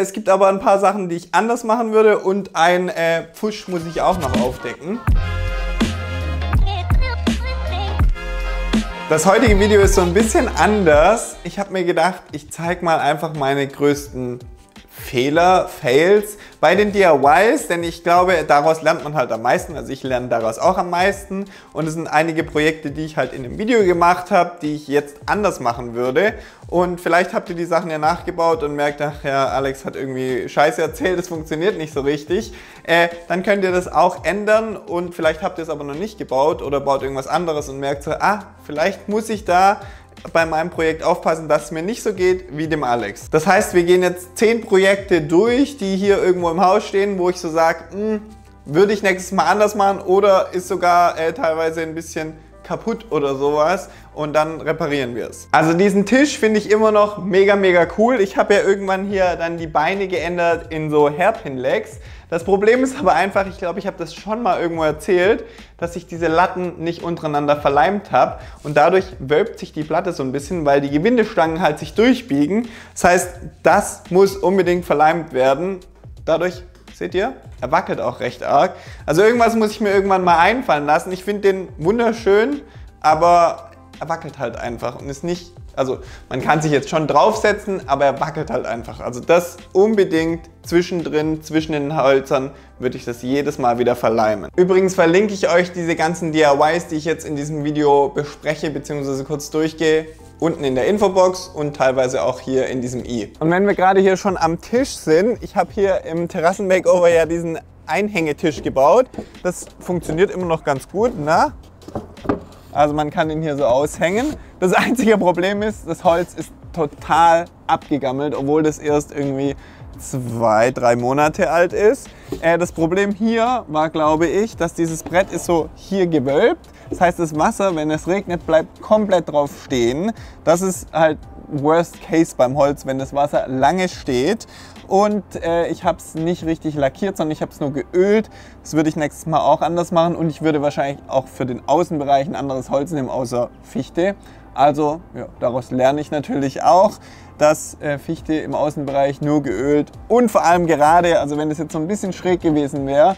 Es gibt aber ein paar Sachen, die ich anders machen würde und ein äh, Pfusch muss ich auch noch aufdecken. Das heutige Video ist so ein bisschen anders. Ich habe mir gedacht, ich zeige mal einfach meine größten Fehler, Fails bei den DIYs, denn ich glaube, daraus lernt man halt am meisten. Also ich lerne daraus auch am meisten und es sind einige Projekte, die ich halt in dem Video gemacht habe, die ich jetzt anders machen würde. Und vielleicht habt ihr die Sachen ja nachgebaut und merkt, ach ja, Alex hat irgendwie Scheiße erzählt, es funktioniert nicht so richtig. Äh, dann könnt ihr das auch ändern und vielleicht habt ihr es aber noch nicht gebaut oder baut irgendwas anderes und merkt so, ah, vielleicht muss ich da bei meinem Projekt aufpassen, dass es mir nicht so geht wie dem Alex. Das heißt, wir gehen jetzt 10 Projekte durch, die hier irgendwo im Haus stehen, wo ich so sage, hm, würde ich nächstes Mal anders machen oder ist sogar äh, teilweise ein bisschen kaputt oder sowas und dann reparieren wir es. Also diesen Tisch finde ich immer noch mega, mega cool. Ich habe ja irgendwann hier dann die Beine geändert in so Hairpin-Legs. Das Problem ist aber einfach, ich glaube, ich habe das schon mal irgendwo erzählt, dass ich diese Latten nicht untereinander verleimt habe und dadurch wölbt sich die Platte so ein bisschen, weil die Gewindestangen halt sich durchbiegen. Das heißt, das muss unbedingt verleimt werden. Dadurch Seht ihr? Er wackelt auch recht arg. Also irgendwas muss ich mir irgendwann mal einfallen lassen. Ich finde den wunderschön, aber er wackelt halt einfach und ist nicht also man kann sich jetzt schon draufsetzen, aber er wackelt halt einfach. Also das unbedingt zwischendrin, zwischen den Hölzern, würde ich das jedes Mal wieder verleimen. Übrigens verlinke ich euch diese ganzen DIYs, die ich jetzt in diesem Video bespreche bzw. kurz durchgehe, unten in der Infobox und teilweise auch hier in diesem i. Und wenn wir gerade hier schon am Tisch sind, ich habe hier im Terrassen-Makeover ja diesen Einhängetisch gebaut. Das funktioniert immer noch ganz gut, na? Also man kann ihn hier so aushängen. Das einzige Problem ist, das Holz ist total abgegammelt, obwohl das erst irgendwie zwei, drei Monate alt ist. Äh, das Problem hier war, glaube ich, dass dieses Brett ist so hier gewölbt. Das heißt, das Wasser, wenn es regnet, bleibt komplett drauf stehen. Das ist halt Worst Case beim Holz, wenn das Wasser lange steht. Und äh, ich habe es nicht richtig lackiert, sondern ich habe es nur geölt. Das würde ich nächstes Mal auch anders machen. Und ich würde wahrscheinlich auch für den Außenbereich ein anderes Holz nehmen, außer Fichte. Also ja, daraus lerne ich natürlich auch, dass äh, Fichte im Außenbereich nur geölt und vor allem gerade, also wenn es jetzt so ein bisschen schräg gewesen wäre,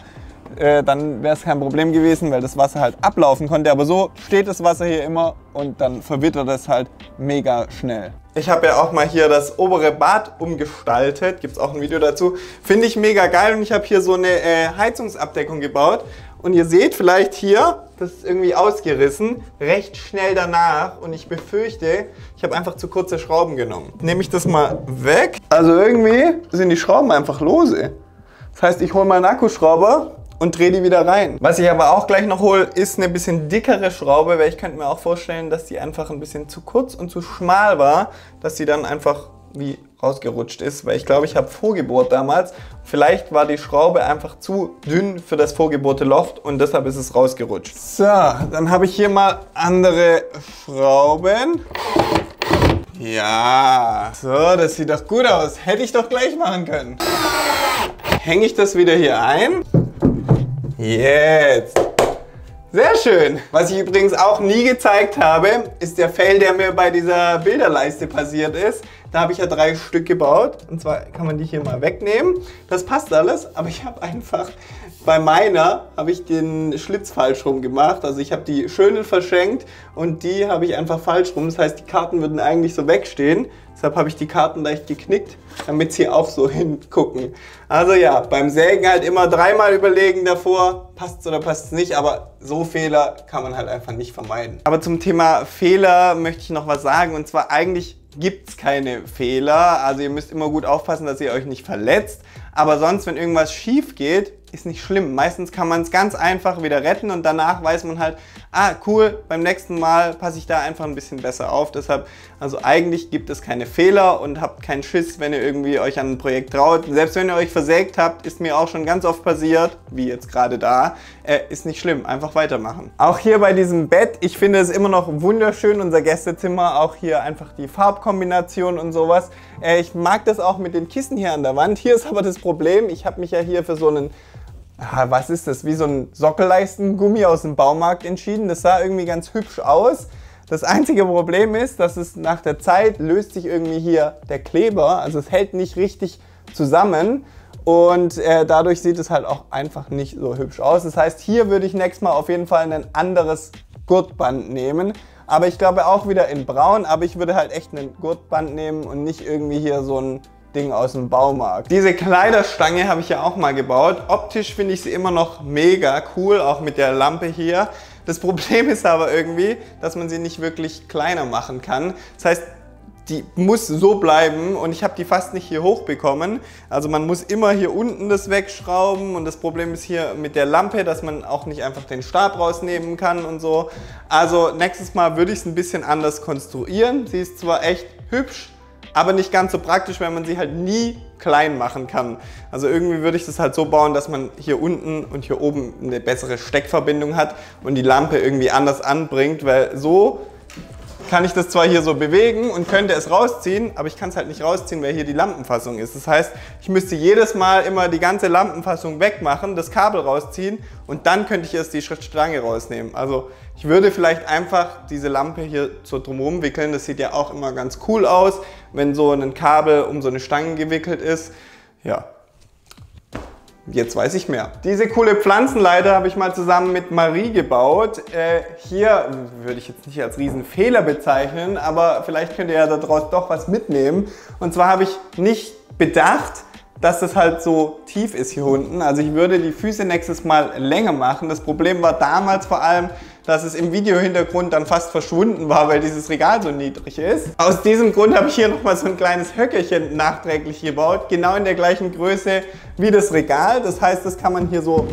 äh, dann wäre es kein Problem gewesen, weil das Wasser halt ablaufen konnte. Aber so steht das Wasser hier immer und dann verwittert es halt mega schnell. Ich habe ja auch mal hier das obere Bad umgestaltet, gibt es auch ein Video dazu. Finde ich mega geil und ich habe hier so eine äh, Heizungsabdeckung gebaut. Und ihr seht vielleicht hier, das ist irgendwie ausgerissen, recht schnell danach. Und ich befürchte, ich habe einfach zu kurze Schrauben genommen. Nehme ich das mal weg. Also irgendwie sind die Schrauben einfach lose. Das heißt, ich hole mal einen Akkuschrauber und drehe die wieder rein. Was ich aber auch gleich noch hole, ist eine bisschen dickere Schraube, weil ich könnte mir auch vorstellen, dass die einfach ein bisschen zu kurz und zu schmal war, dass sie dann einfach wie rausgerutscht ist, weil ich glaube, ich habe vorgebohrt damals. Vielleicht war die Schraube einfach zu dünn für das vorgebohrte Loft und deshalb ist es rausgerutscht. So, dann habe ich hier mal andere Schrauben. Ja, so, das sieht doch gut aus. Hätte ich doch gleich machen können. Hänge ich das wieder hier ein. Jetzt. Sehr schön. Was ich übrigens auch nie gezeigt habe, ist der Fail, der mir bei dieser Bilderleiste passiert ist. Da habe ich ja drei Stück gebaut. Und zwar kann man die hier mal wegnehmen. Das passt alles, aber ich habe einfach bei meiner habe ich den Schlitz falsch rum gemacht. Also ich habe die schönen verschenkt und die habe ich einfach falsch rum. Das heißt, die Karten würden eigentlich so wegstehen. Deshalb habe ich die Karten leicht geknickt, damit sie auch so hingucken. Also ja, beim Sägen halt immer dreimal überlegen davor, passt es oder passt es nicht, aber so Fehler kann man halt einfach nicht vermeiden. Aber zum Thema Fehler möchte ich noch was sagen und zwar eigentlich gibt es keine Fehler. Also ihr müsst immer gut aufpassen, dass ihr euch nicht verletzt. Aber sonst, wenn irgendwas schief geht, ist nicht schlimm. Meistens kann man es ganz einfach wieder retten und danach weiß man halt, ah cool, beim nächsten Mal passe ich da einfach ein bisschen besser auf. Deshalb, also eigentlich gibt es keine Fehler und habt keinen Schiss, wenn ihr irgendwie euch an ein Projekt traut. Selbst wenn ihr euch versägt habt, ist mir auch schon ganz oft passiert, wie jetzt gerade da, äh, ist nicht schlimm, einfach weitermachen. Auch hier bei diesem Bett, ich finde es immer noch wunderschön, unser Gästezimmer, auch hier einfach die Farbkombination und sowas. Äh, ich mag das auch mit den Kissen hier an der Wand. Hier ist aber das Problem, ich habe mich ja hier für so einen was ist das, wie so ein Sockelleistengummi aus dem Baumarkt entschieden. Das sah irgendwie ganz hübsch aus. Das einzige Problem ist, dass es nach der Zeit löst sich irgendwie hier der Kleber, also es hält nicht richtig zusammen. Und äh, dadurch sieht es halt auch einfach nicht so hübsch aus. Das heißt, hier würde ich nächstes Mal auf jeden Fall ein anderes Gurtband nehmen. Aber ich glaube auch wieder in braun, aber ich würde halt echt ein Gurtband nehmen und nicht irgendwie hier so ein Ding aus dem Baumarkt. Diese Kleiderstange habe ich ja auch mal gebaut. Optisch finde ich sie immer noch mega cool, auch mit der Lampe hier. Das Problem ist aber irgendwie, dass man sie nicht wirklich kleiner machen kann. Das heißt, die muss so bleiben und ich habe die fast nicht hier hochbekommen. Also man muss immer hier unten das wegschrauben und das Problem ist hier mit der Lampe, dass man auch nicht einfach den Stab rausnehmen kann und so. Also nächstes Mal würde ich es ein bisschen anders konstruieren. Sie ist zwar echt hübsch, aber nicht ganz so praktisch, weil man sie halt nie klein machen kann. Also irgendwie würde ich das halt so bauen, dass man hier unten und hier oben eine bessere Steckverbindung hat und die Lampe irgendwie anders anbringt, weil so kann ich das zwar hier so bewegen und könnte es rausziehen, aber ich kann es halt nicht rausziehen, weil hier die Lampenfassung ist. Das heißt, ich müsste jedes Mal immer die ganze Lampenfassung wegmachen, das Kabel rausziehen und dann könnte ich erst die Stange rausnehmen. Also ich würde vielleicht einfach diese Lampe hier so drumherum wickeln. Das sieht ja auch immer ganz cool aus, wenn so ein Kabel um so eine Stange gewickelt ist. Ja, Jetzt weiß ich mehr. Diese coole Pflanzenleiter habe ich mal zusammen mit Marie gebaut. Äh, hier würde ich jetzt nicht als Riesenfehler bezeichnen, aber vielleicht könnt ihr ja daraus doch was mitnehmen. Und zwar habe ich nicht bedacht, dass das halt so tief ist hier unten. Also ich würde die Füße nächstes Mal länger machen. Das Problem war damals vor allem, dass es im Videohintergrund dann fast verschwunden war, weil dieses Regal so niedrig ist. Aus diesem Grund habe ich hier nochmal so ein kleines Höckerchen nachträglich gebaut, genau in der gleichen Größe wie das Regal. Das heißt, das kann man hier so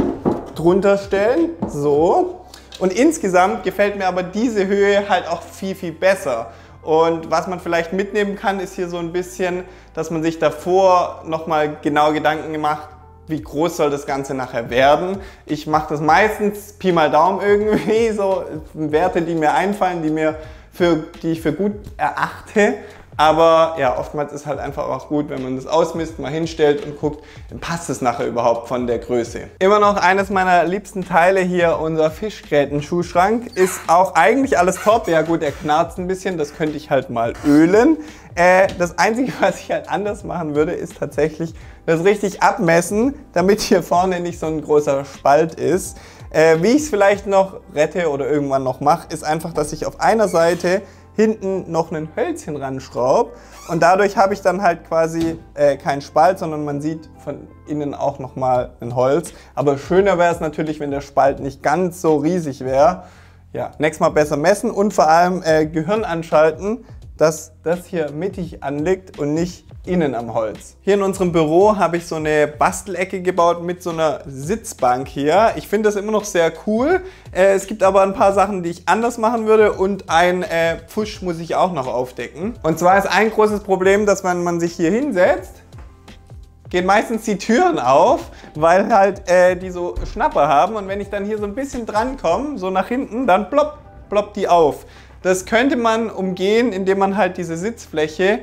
drunter stellen, so. Und insgesamt gefällt mir aber diese Höhe halt auch viel, viel besser. Und was man vielleicht mitnehmen kann, ist hier so ein bisschen, dass man sich davor nochmal genau Gedanken gemacht, wie groß soll das Ganze nachher werden. Ich mache das meistens Pi mal Daumen irgendwie, so Werte, die mir einfallen, die, mir für, die ich für gut erachte. Aber ja, oftmals ist halt einfach auch gut, wenn man das ausmisst, mal hinstellt und guckt, dann passt es nachher überhaupt von der Größe. Immer noch eines meiner liebsten Teile hier, unser Fischgräten-Schuhschrank. Ist auch eigentlich alles top. Ja gut, er knarzt ein bisschen, das könnte ich halt mal ölen. Äh, das Einzige, was ich halt anders machen würde, ist tatsächlich das richtig abmessen, damit hier vorne nicht so ein großer Spalt ist. Äh, wie ich es vielleicht noch rette oder irgendwann noch mache, ist einfach, dass ich auf einer Seite hinten noch ein Hölzchen ranschraube und dadurch habe ich dann halt quasi äh, keinen Spalt, sondern man sieht von innen auch nochmal ein Holz. Aber schöner wäre es natürlich, wenn der Spalt nicht ganz so riesig wäre. Ja, nächstes Mal besser messen und vor allem äh, Gehirn anschalten, dass das hier mittig anliegt und nicht innen am Holz. Hier in unserem Büro habe ich so eine Bastelecke gebaut mit so einer Sitzbank hier. Ich finde das immer noch sehr cool. Äh, es gibt aber ein paar Sachen, die ich anders machen würde und ein äh, Pfusch muss ich auch noch aufdecken. Und zwar ist ein großes Problem, dass wenn man sich hier hinsetzt, gehen meistens die Türen auf, weil halt äh, die so Schnapper haben und wenn ich dann hier so ein bisschen dran komme, so nach hinten, dann plopp, ploppt die auf. Das könnte man umgehen, indem man halt diese Sitzfläche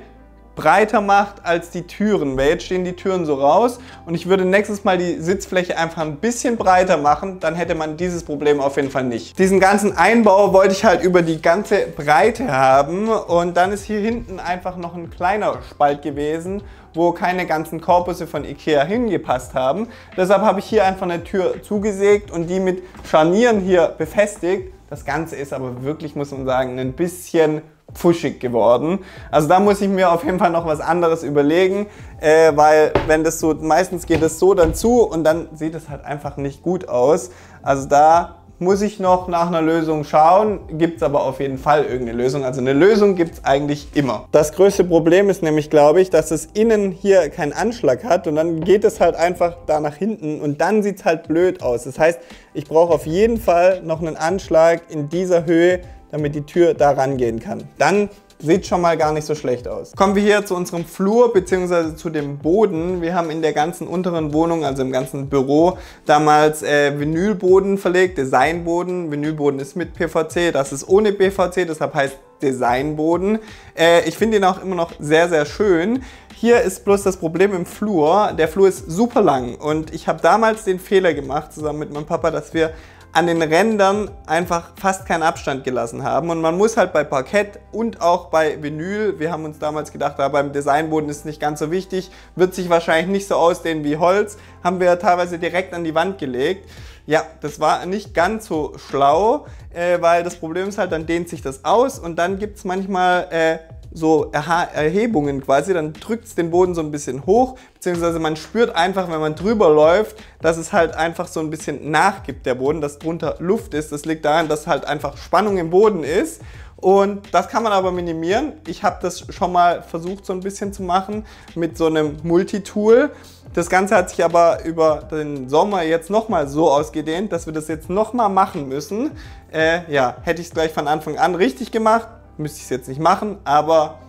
breiter macht als die Türen, weil jetzt stehen die Türen so raus und ich würde nächstes Mal die Sitzfläche einfach ein bisschen breiter machen, dann hätte man dieses Problem auf jeden Fall nicht. Diesen ganzen Einbau wollte ich halt über die ganze Breite haben und dann ist hier hinten einfach noch ein kleiner Spalt gewesen, wo keine ganzen Korpusse von Ikea hingepasst haben. Deshalb habe ich hier einfach eine Tür zugesägt und die mit Scharnieren hier befestigt. Das Ganze ist aber wirklich, muss man sagen, ein bisschen pfuschig geworden. Also da muss ich mir auf jeden Fall noch was anderes überlegen, äh, weil wenn das so, meistens geht es so dann zu und dann sieht es halt einfach nicht gut aus. Also da muss ich noch nach einer Lösung schauen, gibt es aber auf jeden Fall irgendeine Lösung. Also eine Lösung gibt es eigentlich immer. Das größte Problem ist nämlich, glaube ich, dass es innen hier keinen Anschlag hat und dann geht es halt einfach da nach hinten und dann sieht es halt blöd aus. Das heißt, ich brauche auf jeden Fall noch einen Anschlag in dieser Höhe, damit die Tür da rangehen kann. Dann sieht schon mal gar nicht so schlecht aus. Kommen wir hier zu unserem Flur bzw. zu dem Boden. Wir haben in der ganzen unteren Wohnung, also im ganzen Büro, damals äh, Vinylboden verlegt, Designboden. Vinylboden ist mit PVC, das ist ohne PVC, deshalb heißt Designboden. Äh, ich finde ihn auch immer noch sehr, sehr schön. Hier ist bloß das Problem im Flur. Der Flur ist super lang und ich habe damals den Fehler gemacht, zusammen mit meinem Papa, dass wir an den Rändern einfach fast keinen Abstand gelassen haben. Und man muss halt bei Parkett und auch bei Vinyl, wir haben uns damals gedacht, da beim Designboden ist es nicht ganz so wichtig, wird sich wahrscheinlich nicht so ausdehnen wie Holz, haben wir teilweise direkt an die Wand gelegt. Ja, das war nicht ganz so schlau, äh, weil das Problem ist halt, dann dehnt sich das aus und dann gibt es manchmal äh, so Erhebungen quasi, dann drückt es den Boden so ein bisschen hoch, beziehungsweise man spürt einfach, wenn man drüber läuft, dass es halt einfach so ein bisschen nachgibt, der Boden, dass drunter Luft ist. Das liegt daran, dass halt einfach Spannung im Boden ist. Und das kann man aber minimieren. Ich habe das schon mal versucht so ein bisschen zu machen mit so einem Multitool. Das Ganze hat sich aber über den Sommer jetzt nochmal so ausgedehnt, dass wir das jetzt nochmal machen müssen. Äh, ja, hätte ich es gleich von Anfang an richtig gemacht, müsste ich es jetzt nicht machen, aber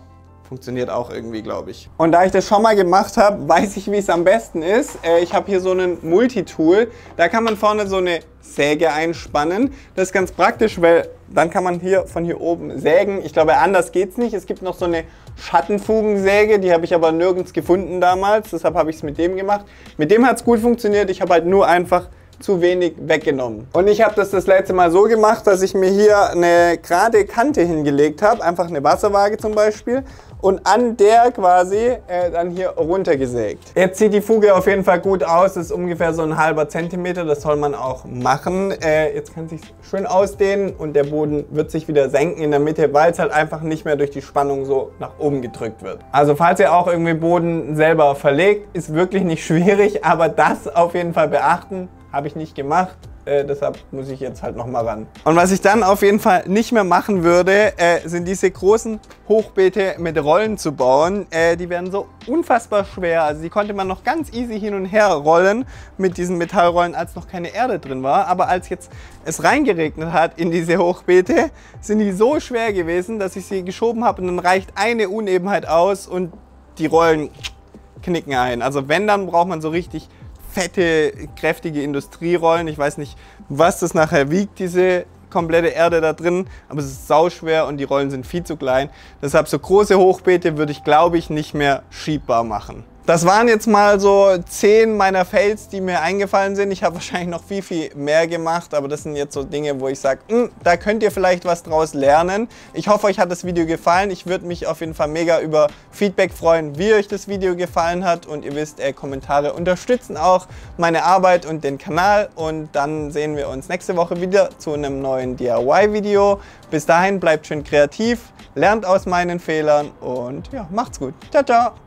funktioniert auch irgendwie, glaube ich. Und da ich das schon mal gemacht habe, weiß ich, wie es am besten ist. Äh, ich habe hier so einen Multitool. Da kann man vorne so eine Säge einspannen. Das ist ganz praktisch, weil dann kann man hier von hier oben sägen. Ich glaube, anders geht es nicht. Es gibt noch so eine Schattenfugensäge, die habe ich aber nirgends gefunden damals. Deshalb habe ich es mit dem gemacht. Mit dem hat es gut funktioniert. Ich habe halt nur einfach zu wenig weggenommen. Und ich habe das das letzte Mal so gemacht, dass ich mir hier eine gerade Kante hingelegt habe, einfach eine Wasserwaage zum Beispiel, und an der quasi äh, dann hier runtergesägt. Jetzt sieht die Fuge auf jeden Fall gut aus, das ist ungefähr so ein halber Zentimeter, das soll man auch machen. Äh, jetzt kann sich schön ausdehnen und der Boden wird sich wieder senken in der Mitte, weil es halt einfach nicht mehr durch die Spannung so nach oben gedrückt wird. Also falls ihr auch irgendwie Boden selber verlegt, ist wirklich nicht schwierig, aber das auf jeden Fall beachten. Habe ich nicht gemacht. Äh, deshalb muss ich jetzt halt nochmal ran. Und was ich dann auf jeden Fall nicht mehr machen würde, äh, sind diese großen Hochbeete mit Rollen zu bauen. Äh, die werden so unfassbar schwer. Also die konnte man noch ganz easy hin und her rollen mit diesen Metallrollen, als noch keine Erde drin war. Aber als jetzt es reingeregnet hat in diese Hochbeete, sind die so schwer gewesen, dass ich sie geschoben habe und dann reicht eine Unebenheit aus und die Rollen knicken ein. Also wenn, dann braucht man so richtig fette, kräftige Industrierollen. Ich weiß nicht, was das nachher wiegt, diese komplette Erde da drin, aber es ist sauschwer und die Rollen sind viel zu klein. Deshalb so große Hochbeete würde ich, glaube ich, nicht mehr schiebbar machen. Das waren jetzt mal so zehn meiner Fails, die mir eingefallen sind. Ich habe wahrscheinlich noch viel, viel mehr gemacht, aber das sind jetzt so Dinge, wo ich sage, hm, da könnt ihr vielleicht was draus lernen. Ich hoffe, euch hat das Video gefallen. Ich würde mich auf jeden Fall mega über Feedback freuen, wie euch das Video gefallen hat. Und ihr wisst, äh, Kommentare unterstützen auch meine Arbeit und den Kanal. Und dann sehen wir uns nächste Woche wieder zu einem neuen DIY-Video. Bis dahin, bleibt schön kreativ, lernt aus meinen Fehlern und ja, macht's gut. Ciao, ciao!